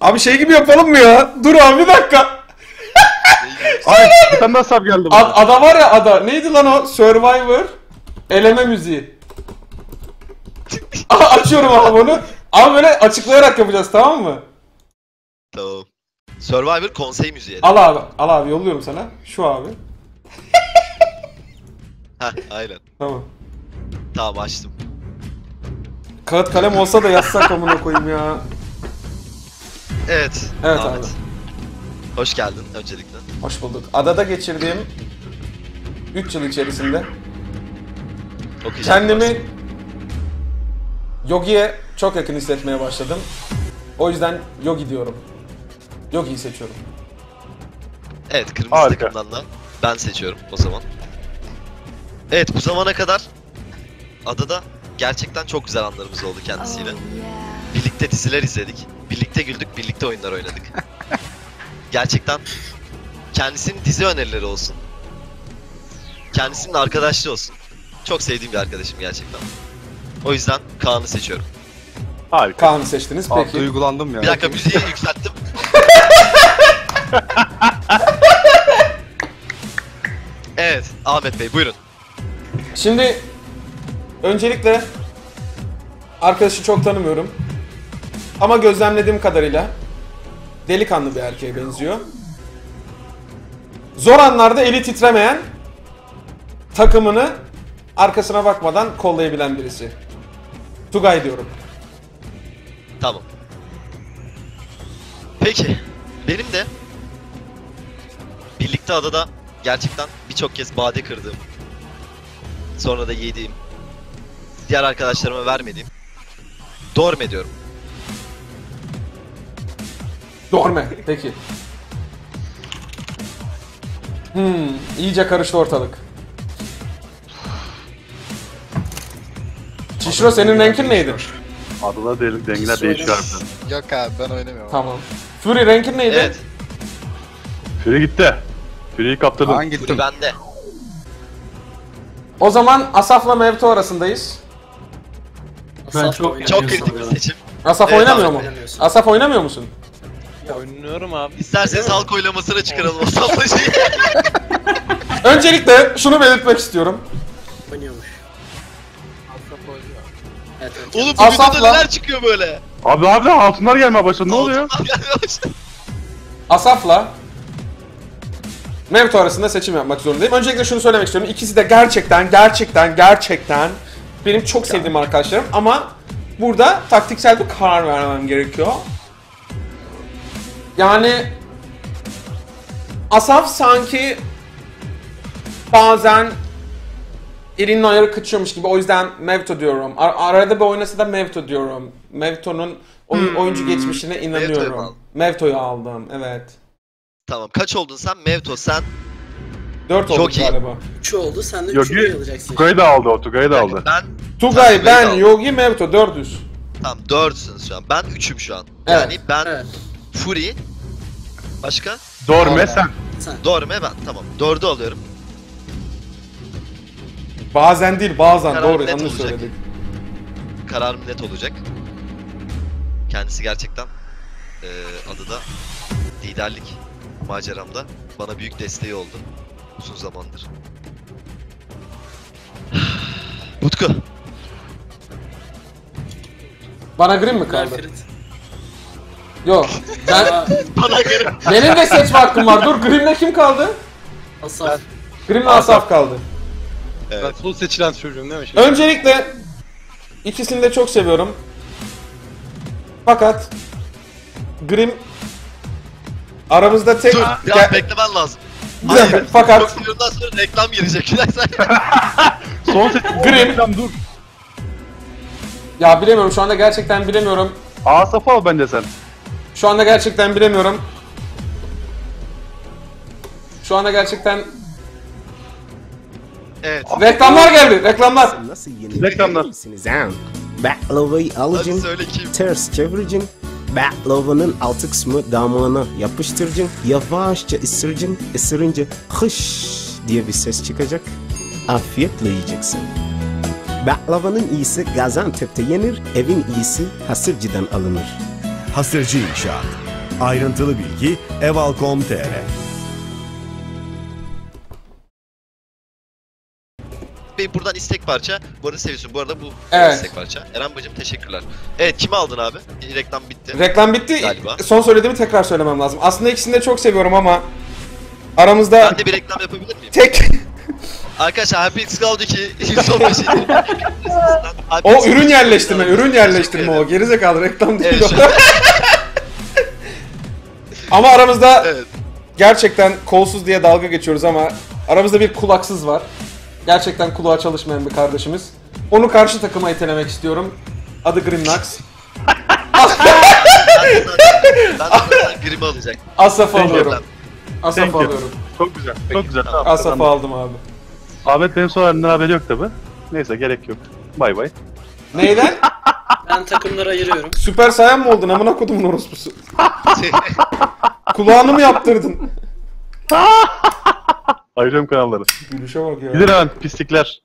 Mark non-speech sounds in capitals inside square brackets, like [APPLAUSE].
Abi şey gibi yapalım mı ya? Dur abi bir dakika. Ay bir tane daha sub geldi bana. Ad- ada var ya ada. Neydi lan o? Survivor. Eleme müziği. Aa, Açıyorum abi onu. Ama böyle açıklayarak yapacağız tamam mı? Tamam. Survivor konsey müziği. Al abi. Al abi yolluyorum sana. Şu abi. [LAUGHS] Heh aynen. Tamam. Tamam açtım. Kağıt kalem olsa da yazsak amına koyayım ya. Evet. Evet Ahmet. abi. Hoş geldin öncelikle. Hoş bulduk. Adada geçirdiğim 3 yıl içerisinde Okuyacağım. kendimi Yogi'ye çok yakın hissetmeye başladım. O yüzden Yogi diyorum. Yogi'yi seçiyorum. Evet kırmızı Harika. takımdan da ben seçiyorum o zaman. Evet bu zamana kadar adada gerçekten çok güzel anlarımız oldu kendisiyle. Birlikte diziler izledik. Birlikte güldük, birlikte oyunlar oynadık. [LAUGHS] gerçekten kendisinin dizi önerileri olsun. Kendisinin arkadaşlığı olsun. Çok sevdiğim bir arkadaşım gerçekten. O yüzden Kaan'ı seçiyorum. Harika. Kaan'ı seçtiniz Abi peki. duygulandım ya. Bir dakika müziği yükselttim. [LAUGHS] evet Ahmet Bey buyurun. Şimdi öncelikle arkadaşı çok tanımıyorum. Ama gözlemlediğim kadarıyla delikanlı bir erkeğe benziyor. Zor anlarda eli titremeyen takımını arkasına bakmadan kollayabilen birisi. Tugay diyorum. Tamam. Peki. Benim de birlikte adada gerçekten birçok kez bade kırdığım, sonra da yediğim, diğer arkadaşlarıma vermediğim Dorme diyorum. Dorme. Peki. Hmm, iyice karıştı ortalık. Çişro senin renkin neydi? Adada değil, dengeler değişiyor harbiden. Yok abi ben oynamıyorum. Tamam. Fury renkin neydi? Evet, Fury gitti. Fury'yi kaptırdım. Kaan bu gittim. bende. O zaman Asaf'la Mevto arasındayız. Ben çok Çok kritik bir seçim. Asaf Evet, oynamıyor abi, mu? oynamıyorsun. Asaf oynamıyor musun? Oynuyorum abi. İsterseniz halk oylamasına çıkaralım o saflaşıyı. [LAUGHS] Öncelikle şunu belirtmek istiyorum. Oynuyormuş. Asaf oynuyor. Evet evet. Oğlum bu Asaf'la- videoda neler çıkıyor böyle? Abi harbiden hatunlar gelmeye başladı. Ne oluyor? Asaf'la Mevto arasında seçim yapmak zorundayım. Öncelikle şunu söylemek istiyorum. İkisi de gerçekten, gerçekten, gerçekten benim çok sevdiğim arkadaşlarım ama burada taktiksel bir karar vermem gerekiyor. Yani Asaf sanki bazen elinin ayarı kaçıyormuş gibi o yüzden Mevto diyorum. Ar- arada bir oynasa da Mevto diyorum. Mevto'nun oy- oyuncu geçmişine Hmm. Mevto'yu mu inanıyorum. aldın? Mevto'yu aldım evet. Tamam kaç oldun sen? Mevto sen. 4 oldu Çok iyi. galiba. 3 oldu sen de Yogi 3'ü alacaksın. Tugay'ı da aldı o. Tugay'ı da aldı. Ben Tugay, ben, Tugay'ı Yogi, Mevto 400. Tamam dörtsünüz şu an. Ben üçüm şu an. Evet. Yani ben Evet. Fury. Başka? Dorme sen. Sen. Dorme ben. Tamam. Dördü alıyorum. Bazen değil bazen Karar doğru net yanlış olacak. söyledik. Kararım net olacak. Kendisi gerçekten eee adada liderlik maceramda bana büyük desteği oldu. Uzun zamandır. [SIGHS] Utku. Bana Grim mi kaldı? Alfred. Yok. Ben, Bana göre. benim de seçme hakkım var. Dur Grim'le kim kaldı? Asaf. Grim'le Asaf kaldı. Evet. son seçilen çocuğum değil mi? Şimdi? Öncelikle ikisini de çok seviyorum. Fakat Grim aramızda tek Dur biraz Gel- beklemen lazım. Bir dakika, fakat- Çok sinirden sonra reklam girecek. [LAUGHS] Son seçim. Grim. Tamam dur. ya bilemiyorum şu anda gerçekten bilemiyorum. Asaf'ı al bence sen. Şu anda gerçekten bilemiyorum. Şu anda gerçekten evet. reklamlar geldi. Reklamlar. Nasıl yeni Reklamlar. ha? Baklavayı kim? ters çevireceksin. Baklavanın altı kısmı damağına yapıştıracaksın. Yavaşça ısıracaksın. Isırınca hış diye bir ses çıkacak. Afiyetle yiyeceksin. Baklavanın iyisi Gaziantep'te yenir, evin iyisi Hasırcı'dan alınır. Hasırcı İnşaat. Ayrıntılı bilgi eval.com.tr Bey buradan istek parça. Bu arada seviyorsun. Bu arada bu Evet. istek parça. Eren bacım teşekkürler. Evet kimi aldın abi? Reklam bitti. Reklam bitti. Galiba. Son söylediğimi tekrar söylemem lazım. Aslında ikisini de çok seviyorum ama aramızda ben de bir reklam yapabilir miyim? tek [LAUGHS] Arkadaşlar HyperX kaldı ki [LAUGHS] 115 idi. o ürün yerleştirme, ürün yerleştirme o. Gerizekalı reklam değil Evet, o. şu- [LAUGHS] ama aramızda evet. gerçekten kolsuz diye dalga geçiyoruz ama aramızda bir kulaksız var. Gerçekten kulağa çalışmayan bir kardeşimiz. Onu karşı takıma itelemek istiyorum. Adı Grimnax. [LAUGHS] Ben de zaten- ben de zaten grimi alacak. Asaf'ı Thank you. alıyorum. Asaf'ı Thank you. alıyorum. Çok güzel. Çok güzel. Tamam, Asaf'ı aldım abi. Ahmet benim sorularımdan haberi yok tabi. Neyse gerek yok. Bay bay. Neyden? [LAUGHS] Ben takımlara ayırıyorum. Süper sayan mı oldun amına kodumun orospusu? [LAUGHS] Kulağını mı yaptırdın? Ayırıyorum kanalları. Gülüşe bak ya. Gidir hemen pislikler.